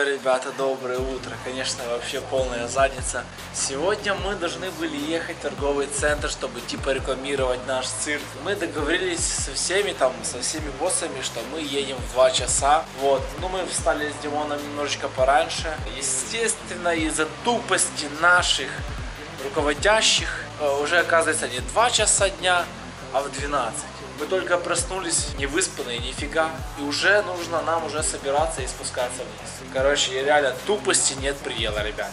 Ребята, доброе утро. Конечно, вообще полная задница. Сегодня мы должны были ехать в торговый центр, чтобы типа рекламировать наш цирк. Мы договорились со всеми там, со всеми боссами, что мы едем в 2 часа. Вот. Ну, мы встали с Димоном немножечко пораньше. Естественно, из-за тупости наших руководящих э, уже оказывается не 2 часа дня, а в 12. Мы только проснулись, не выспанные, нифига. И уже нужно нам уже собираться и спускаться вниз. Короче, реально тупости нет предела, ребят.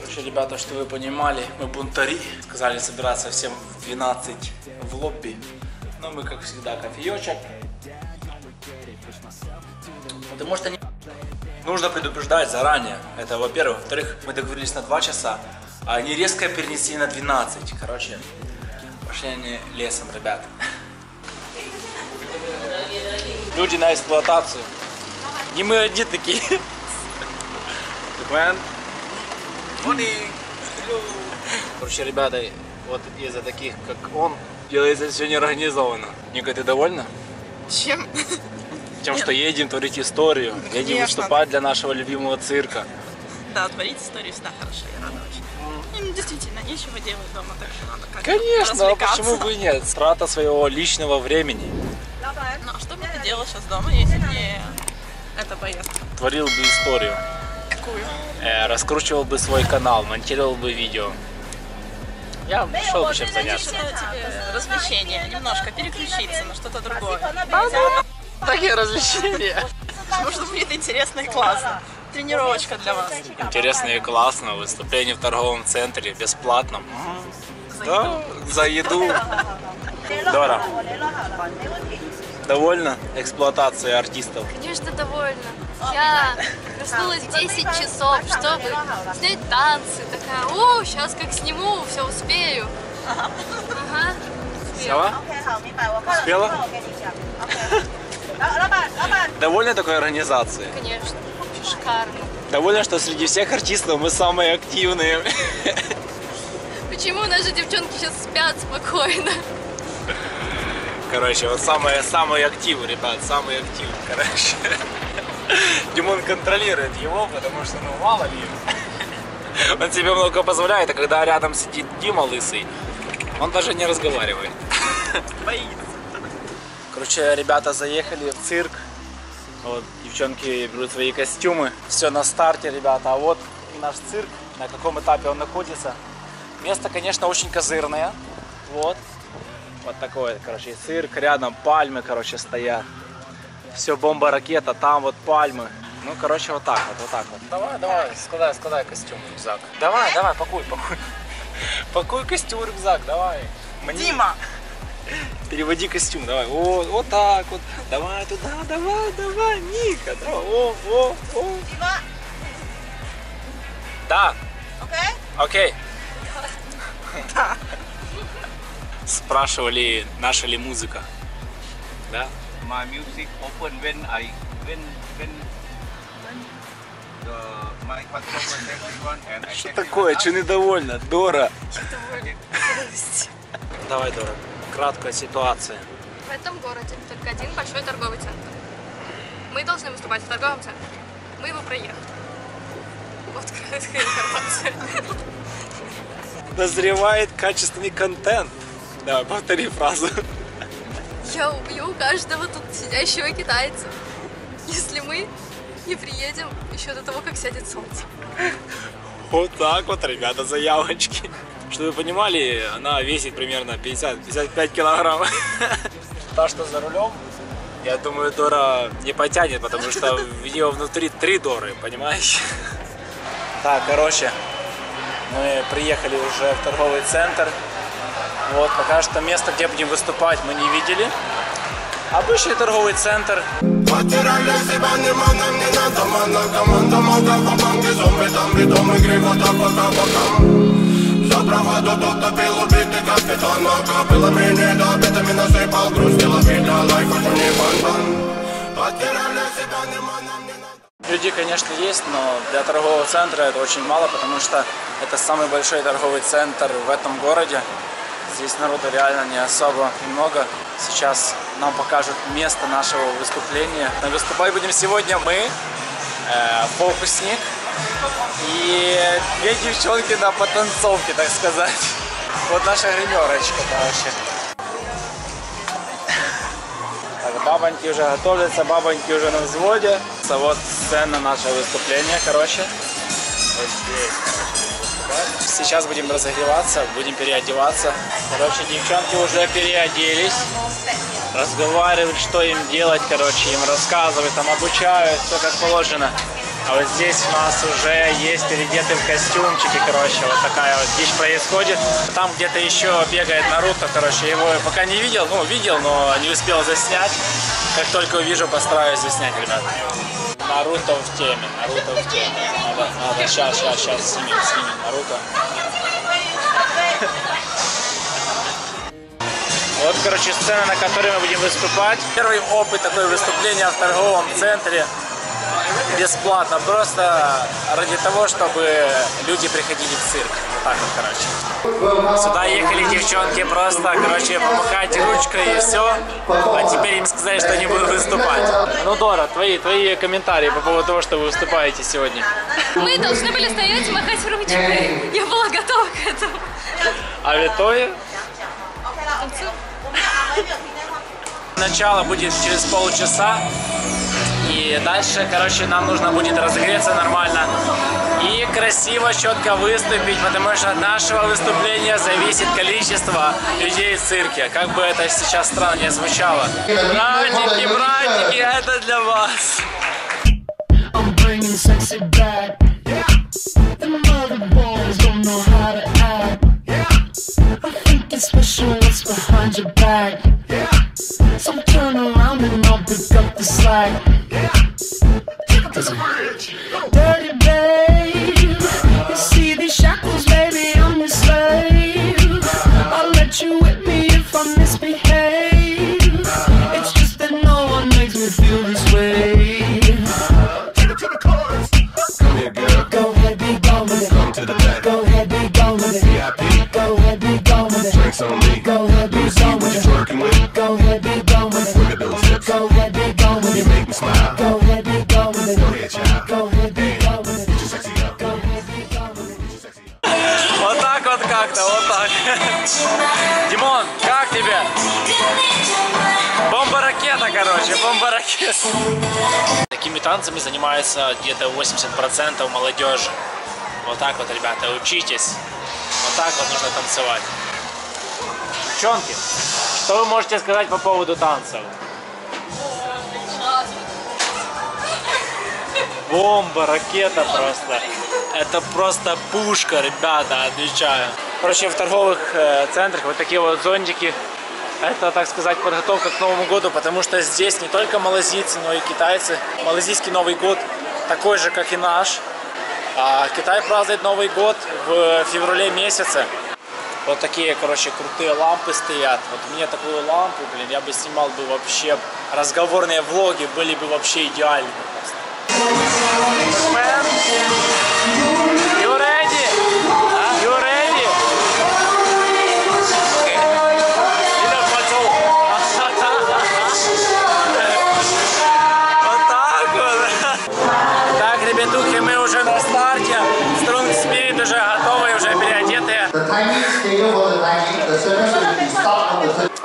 Короче, ребята, что вы понимали, мы бунтари. Сказали собираться всем в 12 в лобби. Но мы, как всегда, кофеечек. Потому что не... нужно предупреждать заранее. Это во-первых. Во-вторых, мы договорились на 2 часа, а они резко перенесли на 12. Короче, пошли они лесом, ребят. Люди на эксплуатацию. Не мы одни такие. Man. Morning. Короче, ребята, вот из-за таких, как он, делается все неорганизованно. Ника, ты довольна? Чем? Тем, что едем творить историю, едем Конечно. выступать для нашего любимого цирка. Да, творить историю всегда хорошо, я рада очень. Действительно нечего делать дома, так что надо как-то Конечно, а почему бы и нет? Трата своего личного времени. Ну, а что бы ты делал сейчас дома, если не эта поездка? Творил бы историю. Какую? Э, раскручивал бы свой канал, монтировал бы видео. Я шел бы чем заняться. Развлечение, немножко переключиться на что-то другое. Такие развлечения. Может будет интересно и классно. Тренировочка для вас. Интересно и классно. Выступление в торговом центре бесплатно. За Да, за еду. Дора. Довольно эксплуатацией артистов? Конечно, довольна. Я проснулась в 10 часов, чтобы снять танцы. Такая, о, сейчас как сниму, все успею. Ага. Села? Успела? Довольна такой организацией? Конечно, шикарно. Довольна, что среди всех артистов мы самые активные. Почему наши девчонки сейчас спят спокойно? Короче, вот самые, самые активы, ребят, самые активы, короче. Димон контролирует его, потому что, ну, мало ли. Он себе много позволяет, а когда рядом сидит Дима лысый, он даже не разговаривает. Боится. Короче, ребята заехали в цирк. Вот, девчонки берут свои костюмы. Все на старте, ребята. А вот наш цирк, на каком этапе он находится. Место, конечно, очень козырное. Вот. Вот такой, короче, цирк. Рядом пальмы, короче, стоят. Все, бомба-ракета, там вот пальмы. Ну, короче, вот так вот, вот так вот. Давай, давай, складай, складай костюм, рюкзак. Давай, давай, пакуй, пакуй. Пакуй костюм, рюкзак, давай. Мне- Дима! Переводи костюм, давай. О, вот так вот. Давай туда, давай, давай, Ника. Давай. О, о, о. Дима! Да, Окей? окей. Спрашивали, наша ли музыка. Да? my music open when I when when Что такое? Чи недовольна? Дора. Давай, Дора. Краткая ситуация. В этом городе только один большой торговый центр. Мы должны выступать в торговом центре. Мы его проехали. Вот краткая информация. Назревает качественный контент. Давай, повтори фразу. Я убью каждого тут сидящего китайца, если мы не приедем еще до того, как сядет солнце. Вот так вот, ребята, заявочки. Чтобы вы понимали, она весит примерно 50-55 килограмм. Та, что за рулем, я думаю, Дора не потянет, потому что в нее внутри три Доры, понимаешь? Так, короче, мы приехали уже в торговый центр. Вот, пока что место, где будем выступать, мы не видели. Обычный торговый центр. Люди, конечно, есть, но для торгового центра это очень мало, потому что это самый большой торговый центр в этом городе. Здесь народу реально не особо много. Сейчас нам покажут место нашего выступления. Но выступать будем сегодня мы, э, фокусник и две девчонки на потанцовке, так сказать. Вот наша гримерочка, короче. Так, бабоньки уже готовятся, бабоньки уже на взводе. Вот сцена нашего выступления, короче. Вот здесь. Сейчас будем разогреваться, будем переодеваться. Короче, девчонки уже переоделись. Разговаривают, что им делать, короче, им рассказывают, там обучают, все как положено. А вот здесь у нас уже есть переодеты в костюмчики, короче, вот такая вот вещь происходит. Там где-то еще бегает Наруто, короче, его пока не видел, ну, видел, но не успел заснять. Как только увижу, постараюсь заснять, ребят. Наруто в теме, Наруто в теме. Надо, надо, сейчас, сейчас, сейчас снимем, снимем Наруто. Вот, короче, сцена, на которой мы будем выступать. Первый опыт такой выступления в торговом центре бесплатно, просто ради того, чтобы люди приходили в цирк. Так вот, короче. Сюда ехали девчонки просто, короче, помахать ручкой и все. А теперь им сказали, что они будут выступать. Ну, Дора, твои, твои комментарии по поводу того, что вы выступаете сегодня. Мы должны были стоять и махать ручкой. Я была готова к этому. А в итоге начало будет через полчаса. И дальше, короче, нам нужно будет разогреться нормально и красиво, четко выступить, потому что от нашего выступления зависит количество людей в цирке. Как бы это сейчас странно не звучало. Братики, братики, это для вас. Dirty babe, Димон, как тебе? Бомба-ракета, короче, бомба-ракета. Такими танцами занимается где-то 80% молодежи. Вот так вот, ребята, учитесь. Вот так вот нужно танцевать. Девчонки, что вы можете сказать по поводу танцев? Бомба, ракета просто. Это просто пушка, ребята, отвечаю. Короче, в торговых э, центрах вот такие вот зонтики. Это, так сказать, подготовка к Новому году, потому что здесь не только малазийцы, но и китайцы. Малазийский Новый год такой же, как и наш. А Китай празднует Новый год в феврале месяце. Вот такие, короче, крутые лампы стоят. Вот мне такую лампу, блин, я бы снимал бы вообще разговорные влоги, были бы вообще идеальны. просто.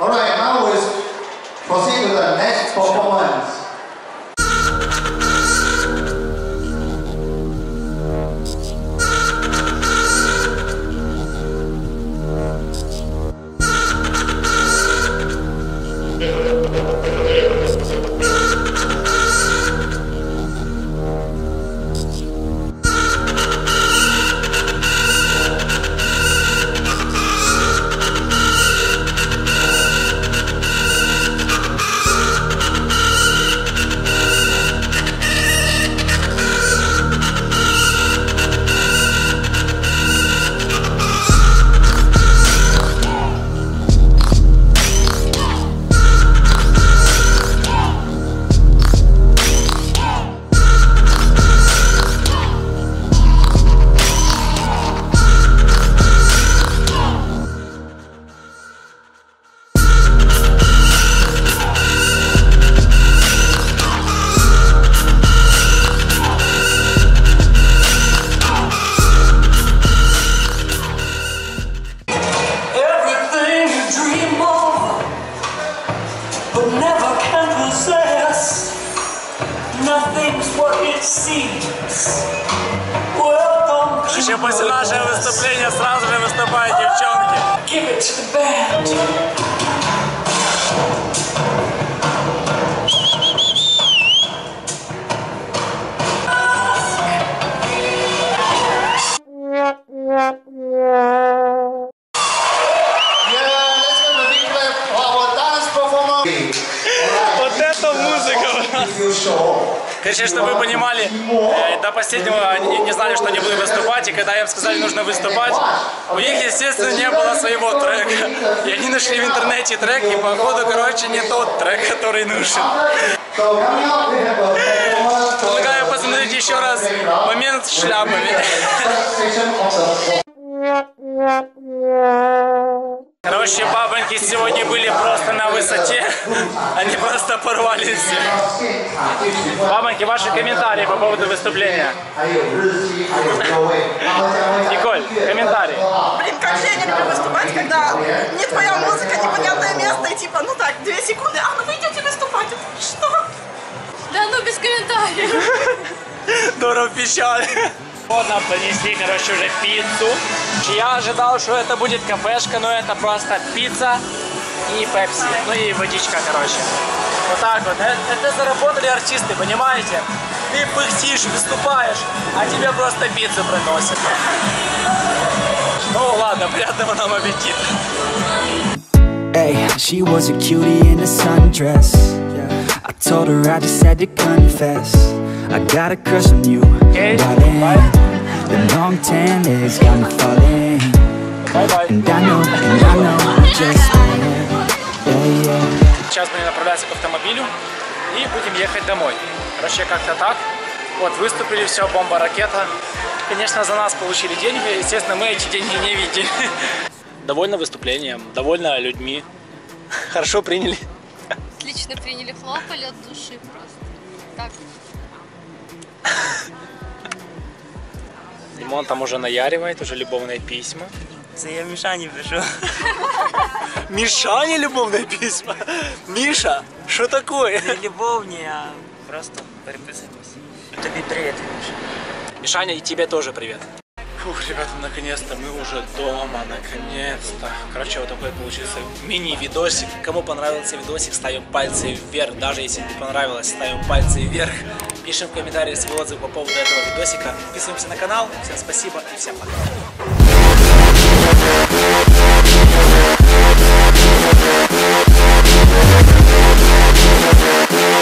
Alright, now we proceed to the next performance. Сразу же выступают девчонки. Yeah, Короче, чтобы вы понимали, э, до последнего они не знали, что они будут выступать, и когда им сказали, нужно выступать, у них, естественно, не было своего трека. И они нашли в интернете трек, и походу, короче, не тот трек, который нужен. Предлагаю посмотреть еще раз момент с шляпами. Короче, бабоньки сегодня были просто на высоте. Они просто порвались. все. Бабоньки, ваши комментарии по поводу выступления. Николь, комментарии. Блин, как же я не люблю выступать, когда не твоя музыка, непонятное место, и типа, ну так, две секунды, а ну вы выступать. Что? Да ну без комментариев. Дура печаль. Вот нам принесли, короче, уже пиццу. Я ожидал, что это будет кафешка, но это просто пицца и пепси. Ну и водичка, короче. Вот так вот. Это, это заработали артисты, понимаете? Ты пыхтишь, выступаешь, а тебе просто пиццу приносят. Ну ладно, приятного нам аппетита. Hey, she was a cutie in a sundress. I told her I just had to confess. I got a crush on you, Okay, darling. bye. The long tan legs got me falling. And I know, and I know, I just yeah, yeah. Сейчас будем направляться к автомобилю и будем ехать домой. Короче, как-то так. Вот, выступили, все, бомба, ракета. Конечно, за нас получили деньги. Естественно, мы эти деньги не видели. Довольно выступлением, довольно людьми. Хорошо приняли Отлично приняли, хлопали от души просто. Так. Димон там уже наяривает, уже любовные письма. Це я Мішані пишу. Мишане любовные письма? Миша, что такое? Не любовні, а просто переписуємось. Тобі привіт, Міша. Мишаня, и тебе тоже привет. Фух, ребята, наконец-то мы уже дома, наконец-то. Короче, вот такой получился мини-видосик. Кому понравился видосик, ставим пальцы вверх. Даже если не понравилось, ставим пальцы вверх. Пишем в комментарии свой отзыв по поводу этого видосика. Подписываемся на канал. Всем спасибо и всем пока. We'll be right back.